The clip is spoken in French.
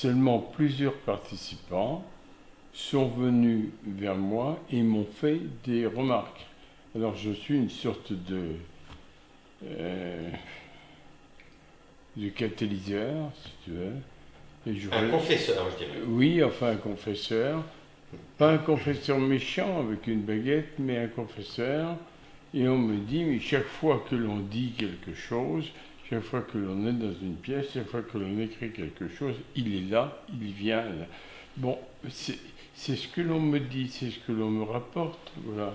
Seulement plusieurs participants sont venus vers moi et m'ont fait des remarques. Alors je suis une sorte de, euh, de catalyseur, si tu veux. Et je un confesseur, je dirais. Oui, enfin un confesseur. Pas un confesseur méchant avec une baguette, mais un confesseur. Et on me dit, mais chaque fois que l'on dit quelque chose, chaque fois que l'on est dans une pièce, chaque fois que l'on écrit quelque chose, il est là, il vient là. Bon, c'est ce que l'on me dit, c'est ce que l'on me rapporte, voilà.